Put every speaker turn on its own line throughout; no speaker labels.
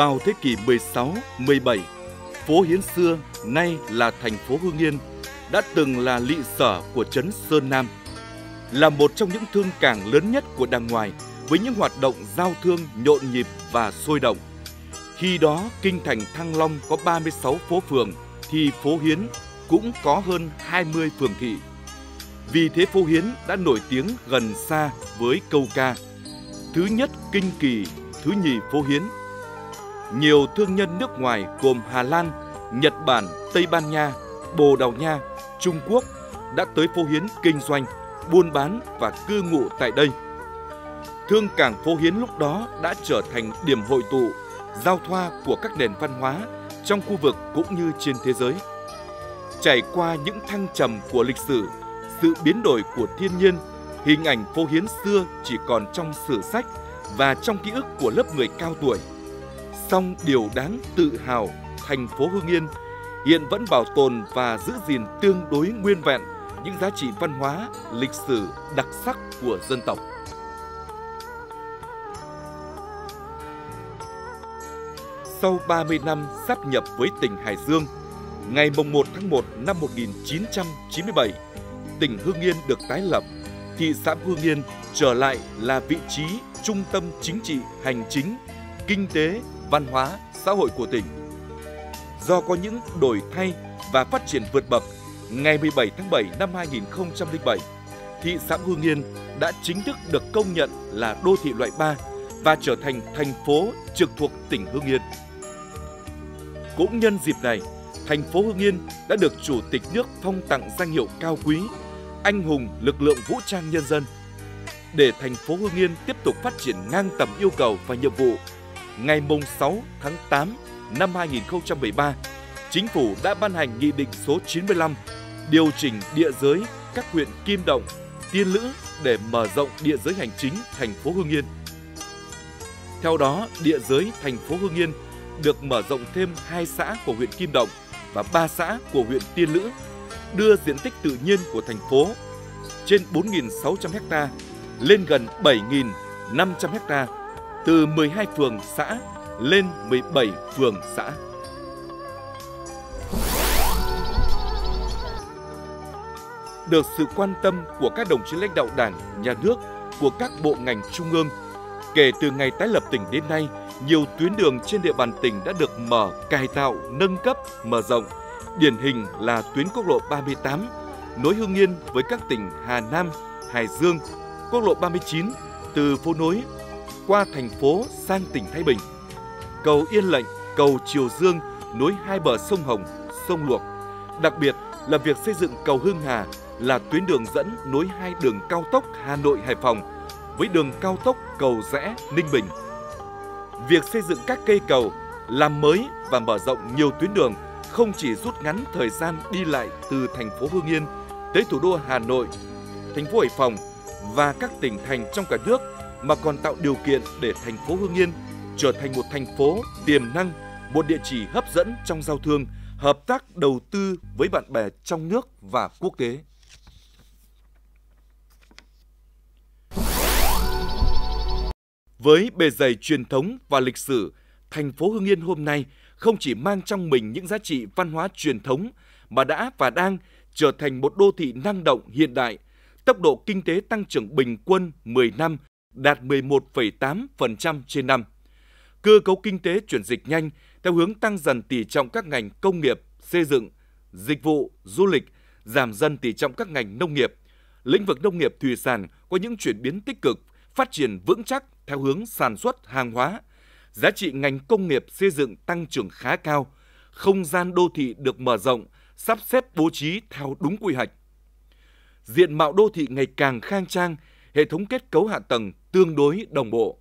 Vào thế kỷ 16, 17, phố Hiến xưa nay là thành phố Hương Yên đã từng là lị sở của trấn Sơn Nam, là một trong những thương cảng lớn nhất của đàng ngoài với những hoạt động giao thương nhộn nhịp và sôi động. Khi đó, kinh thành Thăng Long có 36 phố phường, thì phố Hiến cũng có hơn 20 phường thị. Vì thế phố Hiến đã nổi tiếng gần xa với câu ca Thứ nhất kinh kỳ, thứ nhì phố Hiến. Nhiều thương nhân nước ngoài gồm Hà Lan, Nhật Bản, Tây Ban Nha, Bồ Đào Nha, Trung Quốc đã tới phố Hiến kinh doanh, buôn bán và cư ngụ tại đây. Thương cảng phố Hiến lúc đó đã trở thành điểm hội tụ, giao thoa của các nền văn hóa trong khu vực cũng như trên thế giới. Trải qua những thăng trầm của lịch sử, sự biến đổi của thiên nhiên, hình ảnh phố Hiến xưa chỉ còn trong sử sách và trong ký ức của lớp người cao tuổi. Song điều đáng tự hào, thành phố Hưng Yên hiện vẫn bảo tồn và giữ gìn tương đối nguyên vẹn những giá trị văn hóa, lịch sử đặc sắc của dân tộc. Sau 30 năm sáp nhập với tỉnh Hải Dương, ngày 1 tháng 1 năm 1997, tỉnh Hưng Yên được tái lập, thị xã Hưng Yên trở lại là vị trí trung tâm chính trị, hành chính, kinh tế, văn hóa, xã hội của tỉnh. Do có những đổi thay và phát triển vượt bậc, ngày 17 tháng 7 năm 2007, thị xã Hương Yên đã chính thức được công nhận là đô thị loại 3 và trở thành thành phố trực thuộc tỉnh Hương Yên. Cũng nhân dịp này, thành phố Hưng Yên đã được Chủ tịch nước phong tặng danh hiệu cao quý Anh hùng lực lượng vũ trang nhân dân. Để thành phố Hưng Yên tiếp tục phát triển ngang tầm yêu cầu và nhiệm vụ, ngày 6 tháng 8 năm 2013, Chính phủ đã ban hành Nghị định số 95 điều chỉnh địa giới các huyện Kim Động, Tiên Lữ để mở rộng địa giới hành chính thành phố Hưng Yên. Theo đó, địa giới thành phố Hưng Yên được mở rộng thêm 2 xã của huyện Kim Động và 3 xã của huyện Tiên Lữ, đưa diện tích tự nhiên của thành phố trên 4.600 ha lên gần 7.500 hectare từ 12 phường xã lên 17 phường xã. Được sự quan tâm của các đồng chí lãnh đạo Đảng, Nhà nước, của các bộ ngành trung ương, kể từ ngày tái lập tỉnh đến nay, nhiều tuyến đường trên địa bàn tỉnh đã được mở, cải tạo, nâng cấp, mở rộng. Điển hình là tuyến quốc lộ 38 nối hương Yên với các tỉnh Hà Nam, Hải Dương, quốc lộ 39 từ phố nối qua thành phố sang tỉnh Thái Bình, cầu Yên Lệnh, cầu Triều Dương nối hai bờ sông Hồng, sông Luộc. Đặc biệt là việc xây dựng cầu Hưng Hà là tuyến đường dẫn nối hai đường cao tốc Hà Nội Hải Phòng với đường cao tốc cầu rẽ Ninh Bình. Việc xây dựng các cây cầu, làm mới và mở rộng nhiều tuyến đường không chỉ rút ngắn thời gian đi lại từ thành phố Hưng Yên tới thủ đô Hà Nội, thành phố Hải Phòng và các tỉnh thành trong cả nước mà còn tạo điều kiện để thành phố Hưng Yên trở thành một thành phố tiềm năng, một địa chỉ hấp dẫn trong giao thương, hợp tác đầu tư với bạn bè trong nước và quốc tế. Với bề dày truyền thống và lịch sử, thành phố Hưng Yên hôm nay không chỉ mang trong mình những giá trị văn hóa truyền thống mà đã và đang trở thành một đô thị năng động hiện đại. Tốc độ kinh tế tăng trưởng bình quân 10 năm đạt 11,8% trên năm. Cơ cấu kinh tế chuyển dịch nhanh theo hướng tăng dần tỷ trọng các ngành công nghiệp, xây dựng, dịch vụ, du lịch, giảm dần tỷ trọng các ngành nông nghiệp. Lĩnh vực nông nghiệp thủy sản có những chuyển biến tích cực, phát triển vững chắc theo hướng sản xuất hàng hóa. Giá trị ngành công nghiệp xây dựng tăng trưởng khá cao, không gian đô thị được mở rộng, sắp xếp bố trí theo đúng quy hoạch. Diện mạo đô thị ngày càng khang trang, hệ thống kết cấu hạ tầng tương đối đồng bộ.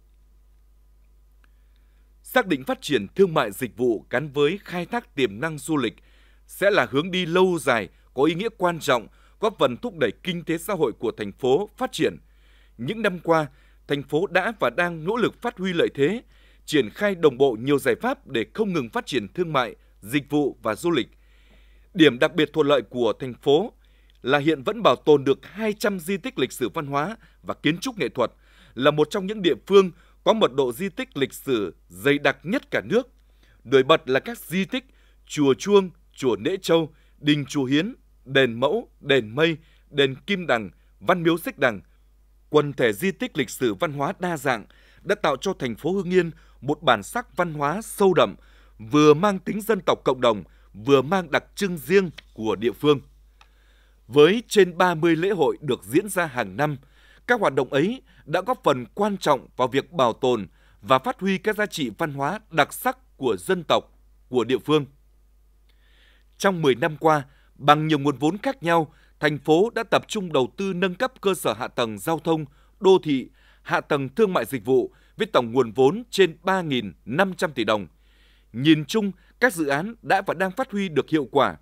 Xác định phát triển thương mại dịch vụ gắn với khai thác tiềm năng du lịch sẽ là hướng đi lâu dài có ý nghĩa quan trọng góp phần thúc đẩy kinh tế xã hội của thành phố phát triển. Những năm qua, thành phố đã và đang nỗ lực phát huy lợi thế, triển khai đồng bộ nhiều giải pháp để không ngừng phát triển thương mại, dịch vụ và du lịch. Điểm đặc biệt thuận lợi của thành phố là hiện vẫn bảo tồn được 200 di tích lịch sử văn hóa và kiến trúc nghệ thuật, là một trong những địa phương có mật độ di tích lịch sử dày đặc nhất cả nước. Nổi bật là các di tích chùa Chuông, chùa Nễ Châu, đình chùa Hiến, đền Mẫu, đền Mây, đền Kim Đằng, Văn Miếu Xích Đằng. Quần thể di tích lịch sử văn hóa đa dạng đã tạo cho thành phố Hưng Yên một bản sắc văn hóa sâu đậm, vừa mang tính dân tộc cộng đồng, vừa mang đặc trưng riêng của địa phương. Với trên 30 lễ hội được diễn ra hàng năm, các hoạt động ấy đã góp phần quan trọng vào việc bảo tồn và phát huy các giá trị văn hóa đặc sắc của dân tộc, của địa phương. Trong 10 năm qua, bằng nhiều nguồn vốn khác nhau, thành phố đã tập trung đầu tư nâng cấp cơ sở hạ tầng giao thông, đô thị, hạ tầng thương mại dịch vụ với tổng nguồn vốn trên 3.500 tỷ đồng. Nhìn chung, các dự án đã và đang phát huy được hiệu quả,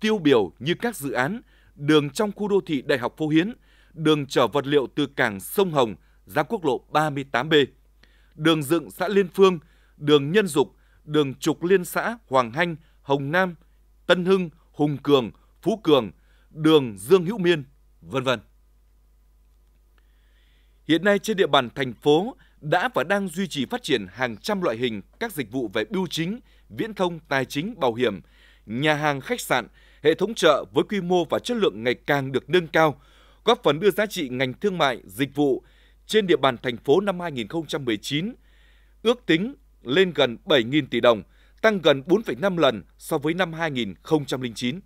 tiêu biểu như các dự án đường trong khu đô thị Đại học Phố Hiến, đường chở vật liệu từ cảng sông Hồng ra quốc lộ 38B, đường dựng xã Liên Phương, đường Nhân Dục, đường trục liên xã Hoàng Hanh, Hồng Nam, Tân Hưng, Hùng Cường, Phú Cường, đường Dương Hữu Miên, vân vân. Hiện nay trên địa bàn thành phố đã và đang duy trì phát triển hàng trăm loại hình các dịch vụ về bưu chính, viễn thông, tài chính, bảo hiểm, nhà hàng, khách sạn, hệ thống chợ với quy mô và chất lượng ngày càng được nâng cao, góp phần đưa giá trị ngành thương mại, dịch vụ trên địa bàn thành phố năm 2019 ước tính lên gần 7.000 tỷ đồng, tăng gần 4,5 lần so với năm 2009.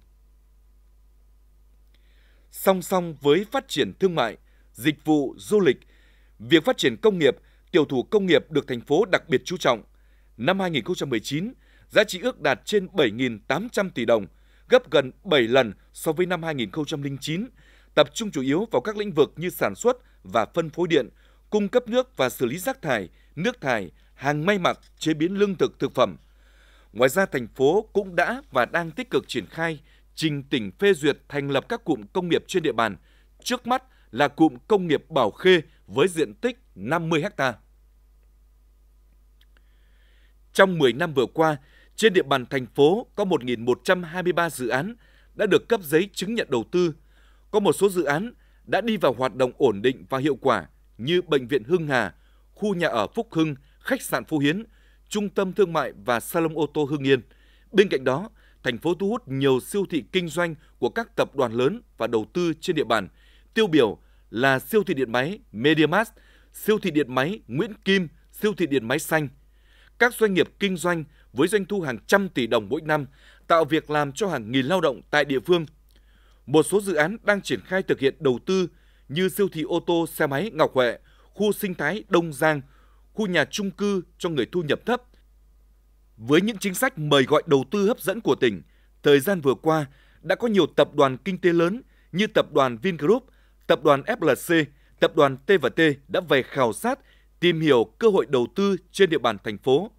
Song song với phát triển thương mại, dịch vụ, du lịch, việc phát triển công nghiệp, tiểu thủ công nghiệp được thành phố đặc biệt chú trọng. Năm 2019, giá trị ước đạt trên 7.800 tỷ đồng, gấp gần 7 lần so với năm 2009, tập trung chủ yếu vào các lĩnh vực như sản xuất và phân phối điện, cung cấp nước và xử lý rác thải, nước thải, hàng may mặc, chế biến lương thực thực phẩm. Ngoài ra, thành phố cũng đã và đang tích cực triển khai trình tỉnh phê duyệt thành lập các cụm công nghiệp trên địa bàn. Trước mắt là cụm công nghiệp Bảo Khê với diện tích 50 ha. Trong 10 năm vừa qua, trên địa bàn thành phố có 1.123 dự án đã được cấp giấy chứng nhận đầu tư. Có một số dự án đã đi vào hoạt động ổn định và hiệu quả như Bệnh viện Hưng Hà, khu nhà ở Phúc Hưng, khách sạn Phú Hiến, trung tâm thương mại và salon ô tô Hưng Yên. Bên cạnh đó, thành phố thu hút nhiều siêu thị kinh doanh của các tập đoàn lớn và đầu tư trên địa bàn. Tiêu biểu là siêu thị điện máy MediaMart, siêu thị điện máy Nguyễn Kim, siêu thị điện máy xanh. Các doanh nghiệp kinh doanh với doanh thu hàng trăm tỷ đồng mỗi năm, tạo việc làm cho hàng nghìn lao động tại địa phương. Một số dự án đang triển khai thực hiện đầu tư như siêu thị ô tô xe máy Ngọc Huệ, khu sinh thái Đông Giang, khu nhà trung cư cho người thu nhập thấp. Với những chính sách mời gọi đầu tư hấp dẫn của tỉnh, thời gian vừa qua đã có nhiều tập đoàn kinh tế lớn như tập đoàn Vingroup, tập đoàn FLC, tập đoàn T&T đã về khảo sát, tìm hiểu cơ hội đầu tư trên địa bàn thành phố.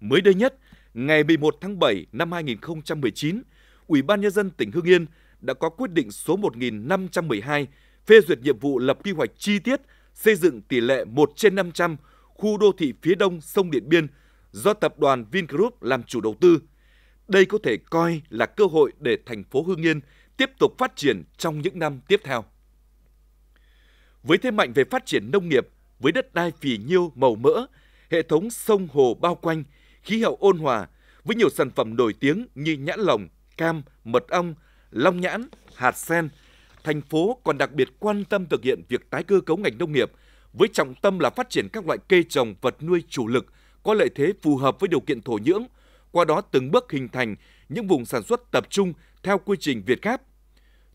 Mới đây nhất, ngày 11 tháng 7 năm 2019, Ủy ban Nhân dân tỉnh Hưng Yên đã có quyết định số 1512 phê duyệt nhiệm vụ lập quy hoạch chi tiết xây dựng tỷ lệ 1 trên 500 khu đô thị phía đông sông Điện Biên do tập đoàn Vingroup làm chủ đầu tư. Đây có thể coi là cơ hội để thành phố Hưng Yên tiếp tục phát triển trong những năm tiếp theo. Với thế mạnh về phát triển nông nghiệp, với đất đai phì nhiêu màu mỡ, hệ thống sông hồ bao quanh, khí hậu ôn hòa, với nhiều sản phẩm nổi tiếng như nhãn lồng, cam, mật ong, long nhãn, hạt sen, thành phố còn đặc biệt quan tâm thực hiện việc tái cơ cấu ngành nông nghiệp với trọng tâm là phát triển các loại cây trồng vật nuôi chủ lực có lợi thế phù hợp với điều kiện thổ nhưỡng, qua đó từng bước hình thành những vùng sản xuất tập trung theo quy trình Việt Gáp.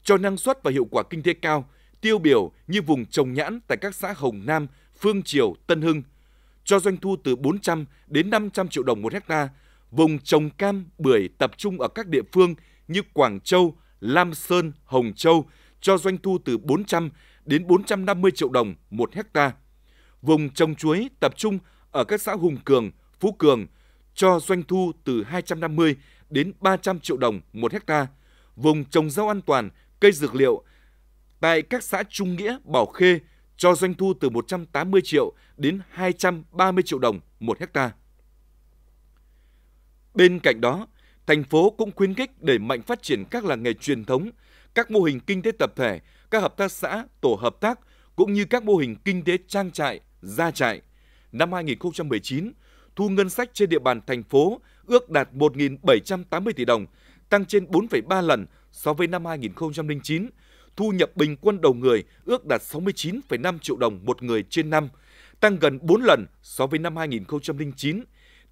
Cho năng suất và hiệu quả kinh tế cao, tiêu biểu như vùng trồng nhãn tại các xã Hồng Nam, Phương Triều, Tân Hưng, cho doanh thu từ 400 đến 500 triệu đồng một hecta. Vùng trồng cam, bưởi tập trung ở các địa phương như Quảng Châu, Lam Sơn, Hồng Châu cho doanh thu từ 400 đến 450 triệu đồng một hecta. Vùng trồng chuối tập trung ở các xã Hùng Cường, Phú Cường cho doanh thu từ 250 đến 300 triệu đồng một hecta. Vùng trồng rau an toàn, cây dược liệu tại các xã Trung Nghĩa, Bảo Khê cho doanh thu từ 180 triệu đến 230 triệu đồng một hecta. Bên cạnh đó, thành phố cũng khuyến khích đẩy mạnh phát triển các làng nghề truyền thống, các mô hình kinh tế tập thể, các hợp tác xã, tổ hợp tác cũng như các mô hình kinh tế trang trại, gia trại. năm 2019, thu ngân sách trên địa bàn thành phố ước đạt 1.780 tỷ đồng, tăng trên 4,3 lần so với năm 2009. Thu nhập bình quân đầu người ước đạt 69,5 triệu đồng một người trên năm, tăng gần 4 lần so với năm 2009.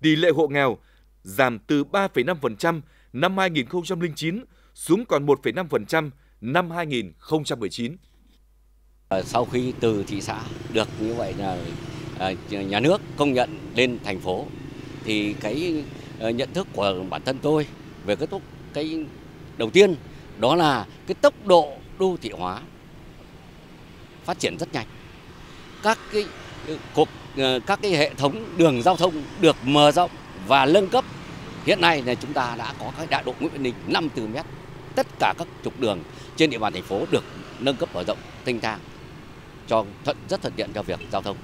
Tỷ lệ hộ nghèo giảm từ 3,5% năm 2009 xuống còn 1,5% năm 2019.
Ờ, sau khi từ thị xã được như vậy là ờ, nhà nước công nhận lên thành phố thì cái ờ, nhận thức của bản thân tôi về cái tốc cái đầu tiên đó là cái tốc độ đô thị hóa, phát triển rất nhanh. Các cái ừ, cục ờ, các cái hệ thống đường giao thông được mở rộng và nâng cấp. Hiện nay là chúng ta đã có các đại lộ Nguyễn Văn Ninh 5 km. Tất cả các trục đường trên địa bàn thành phố được nâng cấp mở rộng tinh thang cho thuận, rất thuận tiện cho việc giao thông.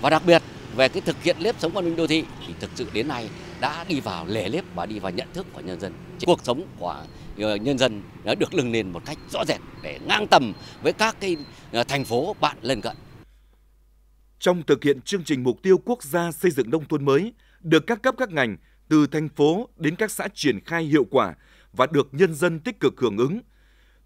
Và đặc biệt, về cái thực hiện nếp sống văn minh đô thị thì thực sự đến nay đã đi vào lề lếp và đi vào nhận thức của nhân dân. Cuộc sống của ờ, nhân dân đã được lưng lên một cách rõ rệt để ngang tầm với các cái ờ, thành phố bạn lân cận.
Trong thực hiện chương trình mục tiêu quốc gia xây dựng nông thôn mới, được các cấp các ngành từ thành phố đến các xã triển khai hiệu quả và được nhân dân tích cực hưởng ứng –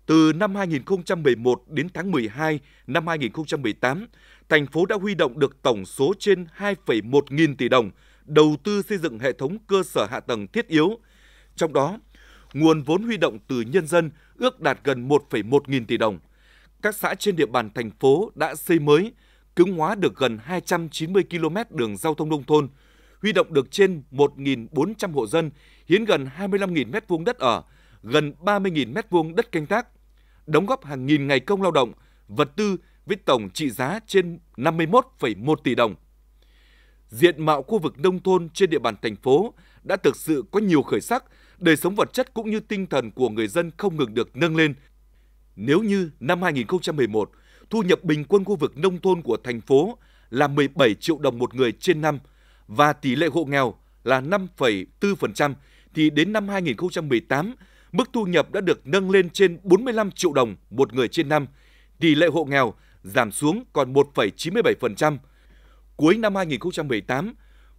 từ năm 2011 đến tháng 12 năm 2018, thành phố đã huy động được tổng số trên 2,1 nghìn tỷ đồng đầu tư xây dựng hệ thống cơ sở hạ tầng thiết yếu. Trong đó, nguồn vốn huy động từ nhân dân ước đạt gần 1,1 nghìn tỷ đồng. Các xã trên địa bàn thành phố đã xây mới, cứng hóa được gần 290 km đường giao thông nông thôn, huy động được trên 1.400 hộ dân, hiến gần 25.000 m2 đất ở, gần 30.000 m2 đất canh tác, đóng góp hàng nghìn ngày công lao động, vật tư với tổng trị giá trên 51,1 tỷ đồng. Diện mạo khu vực nông thôn trên địa bàn thành phố đã thực sự có nhiều khởi sắc, đời sống vật chất cũng như tinh thần của người dân không ngừng được nâng lên. Nếu như năm 2011, thu nhập bình quân khu vực nông thôn của thành phố là 17 triệu đồng một người trên năm và tỷ lệ hộ nghèo là 5,4%, thì đến năm 2018, mức thu nhập đã được nâng lên trên 45 triệu đồng một người trên năm, tỷ lệ hộ nghèo giảm xuống còn 1,97%. Cuối năm 2018,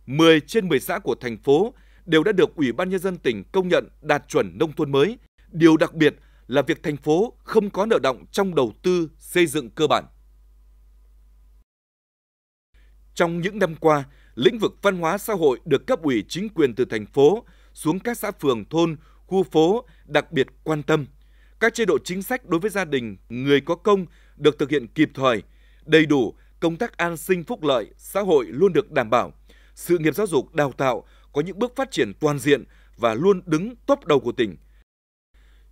10 trên 10 xã của thành phố đều đã được Ủy ban Nhân dân tỉnh công nhận đạt chuẩn nông thôn mới. Điều đặc biệt là việc thành phố không có nợ động trong đầu tư xây dựng cơ bản. Trong những năm qua, lĩnh vực văn hóa xã hội được cấp ủy chính quyền từ thành phố xuống các xã phường thôn khu phố đặc biệt quan tâm. Các chế độ chính sách đối với gia đình người có công được thực hiện kịp thời, đầy đủ, công tác an sinh phúc lợi, xã hội luôn được đảm bảo. Sự nghiệp giáo dục đào tạo có những bước phát triển toàn diện và luôn đứng top đầu của tỉnh.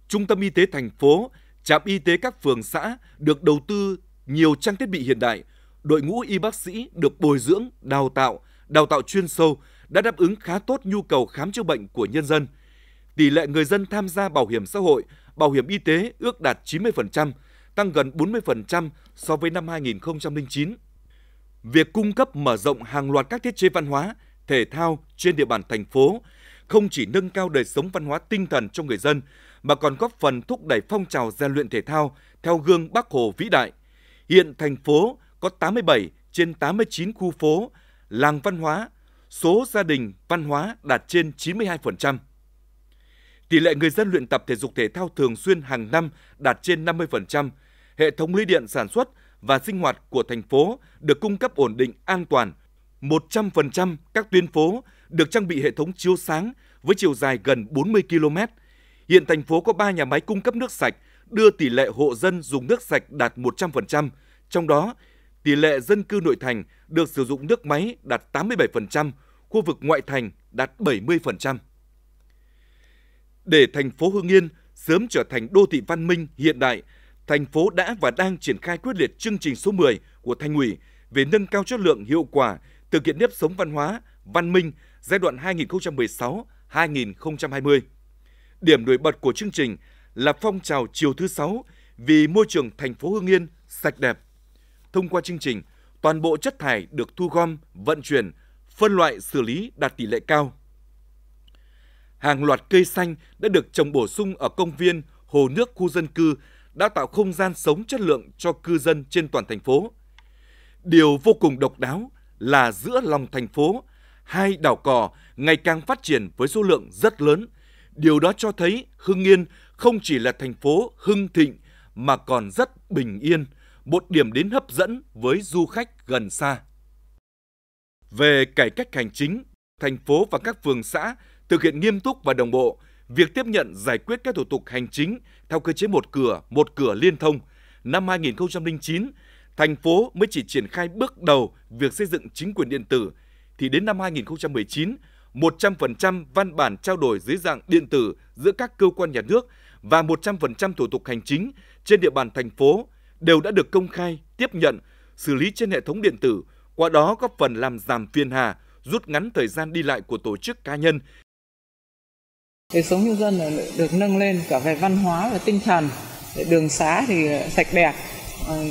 Trung tâm y tế thành phố, trạm y tế các phường xã được đầu tư nhiều trang thiết bị hiện đại, đội ngũ y bác sĩ được bồi dưỡng, đào tạo, đào tạo chuyên sâu đã đáp ứng khá tốt nhu cầu khám chữa bệnh của nhân dân – tỷ lệ người dân tham gia bảo hiểm xã hội, bảo hiểm y tế ước đạt 90%, tăng gần 40% so với năm 2009. Việc cung cấp mở rộng hàng loạt các thiết chế văn hóa, thể thao trên địa bàn thành phố không chỉ nâng cao đời sống văn hóa tinh thần cho người dân mà còn góp phần thúc đẩy phong trào rèn luyện thể thao theo gương Bắc Hồ vĩ đại. Hiện thành phố có 87 trên 89 khu phố, làng văn hóa, số gia đình văn hóa đạt trên 92%. Tỷ lệ người dân luyện tập thể dục thể thao thường xuyên hàng năm đạt trên 50%. Hệ thống lưới điện sản xuất và sinh hoạt của thành phố được cung cấp ổn định an toàn. 100% các tuyến phố được trang bị hệ thống chiếu sáng với chiều dài gần 40 km. Hiện thành phố có 3 nhà máy cung cấp nước sạch, đưa tỷ lệ hộ dân dùng nước sạch đạt 100%, trong đó tỷ lệ dân cư nội thành được sử dụng nước máy đạt 87%, khu vực ngoại thành đạt 70%. Để thành phố Hưng Yên sớm trở thành đô thị văn minh hiện đại, thành phố đã và đang triển khai quyết liệt chương trình số 10 của Thành ủy về nâng cao chất lượng hiệu quả thực hiện nếp sống văn hóa, văn minh giai đoạn 2016-2020. Điểm nổi bật của chương trình là phong trào chiều thứ 6 vì môi trường thành phố Hưng Yên sạch đẹp. Thông qua chương trình, toàn bộ chất thải được thu gom, vận chuyển, phân loại xử lý đạt tỷ lệ cao hàng loạt cây xanh đã được trồng bổ sung ở công viên, hồ nước khu dân cư đã tạo không gian sống chất lượng cho cư dân trên toàn thành phố. Điều vô cùng độc đáo là giữa lòng thành phố, hai đảo cò ngày càng phát triển với số lượng rất lớn. Điều đó cho thấy Hưng Yên không chỉ là thành phố hưng thịnh mà còn rất bình yên, một điểm đến hấp dẫn với du khách gần xa. Về cải cách hành chính, thành phố và các phường xã thực hiện nghiêm túc và đồng bộ việc tiếp nhận giải quyết các thủ tục hành chính theo cơ chế một cửa, một cửa liên thông. Năm 2009, thành phố mới chỉ triển khai bước đầu việc xây dựng chính quyền điện tử, thì đến năm 2019, 100% văn bản trao đổi dưới dạng điện tử giữa các cơ quan nhà nước và 100% thủ tục hành chính trên địa bàn thành phố đều đã được công khai, tiếp nhận, xử lý trên hệ thống điện tử, qua đó góp phần làm giảm phiền hà, rút ngắn thời gian đi lại của tổ chức cá nhân.
Đời sống nhân dân được nâng lên cả về văn hóa và tinh thần, đường xá thì ờ, sạch đẹp, ờ,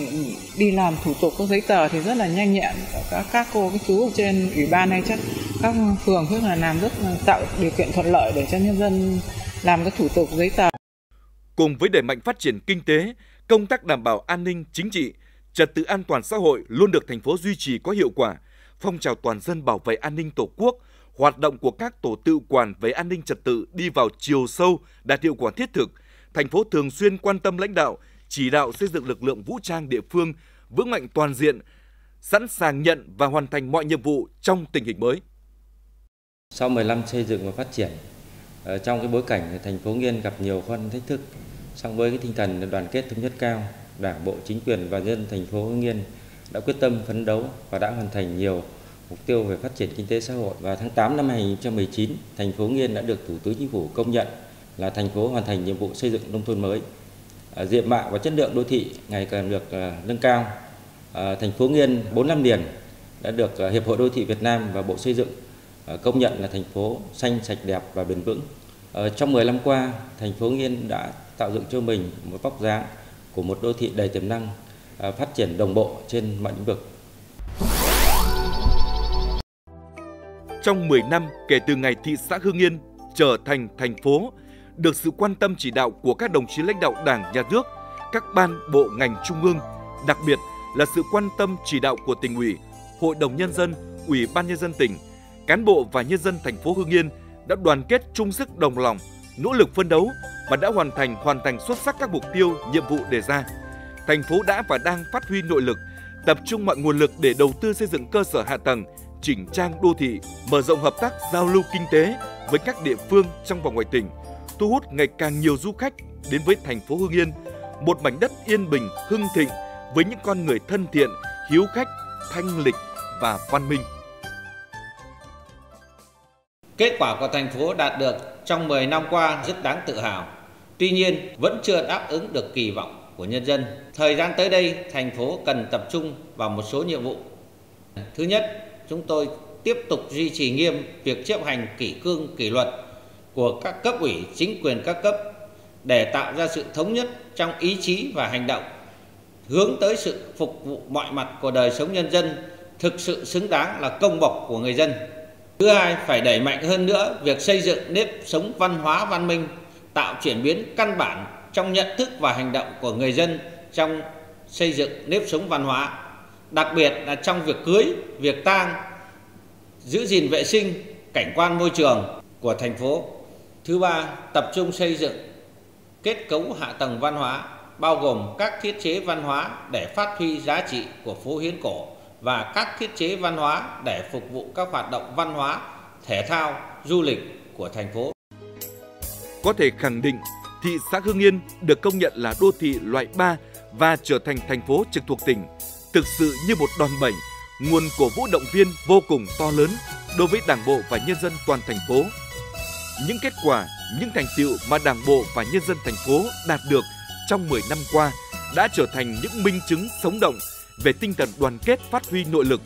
đi làm thủ tục các giấy tờ thì rất là nhanh nhẹn. Các các cô các chú ở trên ủy ban hay chắc các phường rất là làm rất tạo điều kiện thuận lợi để cho nhân dân làm các thủ tục giấy tờ.
Cùng với đẩy mạnh phát triển kinh tế, công tác đảm bảo an ninh chính trị, trật tự an toàn xã hội luôn được thành phố duy trì có hiệu quả. Phong trào toàn dân bảo vệ an ninh Tổ quốc, hoạt động của các tổ tự quản về an ninh trật tự đi vào chiều sâu, đạt hiệu quả thiết thực. Thành phố thường xuyên quan tâm lãnh đạo, chỉ đạo xây dựng lực lượng vũ trang địa phương vững mạnh toàn diện, sẵn sàng nhận và hoàn thành mọi nhiệm vụ trong tình hình mới.
Sau 15 xây dựng và phát triển, ờ, trong cái bối cảnh thành phố Nghiên gặp nhiều khó khăn thách thức song với cái tinh thần đoàn kết thống nhất cao đảng bộ chính quyền và dân thành phố hưng yên đã quyết tâm phấn đấu và đã hoàn thành nhiều mục tiêu về phát triển kinh tế xã hội. Và tháng 8 năm 2019 thành phố Nghiên đã được Thủ tướng Chính phủ công nhận là thành phố hoàn thành nhiệm vụ xây dựng nông thôn mới. À, diện mạo và chất lượng đô thị ngày càng được à, nâng cao. À, thành phố Nghiên 4 năm liền đã được Hiệp hội Đô thị Việt Nam và Bộ Xây dựng công nhận là thành phố xanh, sạch, đẹp và bền vững. Ờ, trong 10 năm qua, thành phố Nghiên đã tạo dựng cho mình một vóc dáng của một đô thị đầy tiềm năng phát triển đồng bộ trên mọi lĩnh vực.
Trong 10 năm kể từ ngày thị xã Hưng Yên trở thành thành phố, được sự quan tâm chỉ đạo của các đồng chí lãnh đạo Đảng, Nhà nước, các ban, bộ, ngành trung ương, đặc biệt là sự quan tâm chỉ đạo của tỉnh ủy, Hội đồng Nhân dân, Ủy ban Nhân dân tỉnh, cán bộ và nhân dân thành phố Hưng Yên đã đoàn kết chung sức đồng lòng, nỗ lực phân đấu và đã hoàn thành hoàn thành xuất sắc các mục tiêu, nhiệm vụ đề ra. Thành phố đã và đang phát huy nội lực, tập trung mọi nguồn lực để đầu tư xây dựng cơ sở hạ tầng, chỉnh trang đô thị, mở rộng hợp tác giao lưu kinh tế với các địa phương trong và ngoài tỉnh, thu hút ngày càng nhiều du khách đến với thành phố Hưng Yên, một mảnh đất yên bình, hưng thịnh với những con người thân thiện, hiếu khách, thanh lịch và văn minh.
Kết quả của thành phố đạt được trong 10 năm qua rất đáng tự hào. Tuy nhiên, vẫn chưa đáp ứng được kỳ vọng của nhân dân. Thời gian tới đây, thành phố cần tập trung vào một số nhiệm vụ. Thứ nhất, chúng tôi tiếp tục duy trì nghiêm việc chấp hành kỷ cương kỷ luật của các cấp ủy chính quyền các cấp để tạo ra sự thống nhất trong ý chí và hành động hướng tới sự phục vụ mọi mặt của đời sống nhân dân thực sự xứng đáng là công bộc của người dân Thứ hai, phải đẩy mạnh hơn nữa việc xây dựng nếp sống văn hóa văn minh, tạo chuyển biến căn bản trong nhận thức và hành động của người dân trong xây dựng nếp sống văn hóa. Đặc biệt là trong việc cưới, việc tang, giữ gìn vệ sinh, cảnh quan môi trường của thành phố. Thứ ba, tập trung xây dựng kết cấu hạ tầng văn hóa bao gồm các thiết chế văn hóa để phát huy giá trị của phố Hiến Cổ và các thiết chế văn hóa để phục vụ các hoạt động văn hóa, thể thao, du lịch của thành phố.
Có thể khẳng định, thị xã Hưng Yên được công nhận là đô thị loại 3 và trở thành thành phố trực thuộc tỉnh, thực sự như một đòn bẩy, nguồn cổ vũ động viên vô cùng to lớn đối với Đảng bộ và nhân dân toàn thành phố. Những kết quả, những thành tựu mà Đảng bộ và nhân dân thành phố đạt được trong 10 năm qua đã trở thành những minh chứng sống động về tinh thần đoàn kết phát huy nội lực,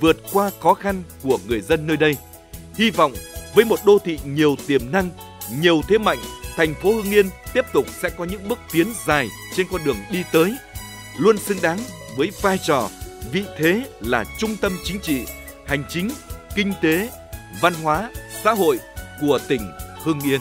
vượt qua khó khăn của người dân nơi đây. Hy vọng với một đô thị nhiều tiềm năng, nhiều thế mạnh, thành phố Hưng Yên tiếp tục sẽ có những bước tiến dài trên con đường đi tới, luôn xứng đáng với vai trò, vị thế là trung tâm chính trị, hành chính, kinh tế, văn hóa, xã hội của tỉnh Hưng Yên.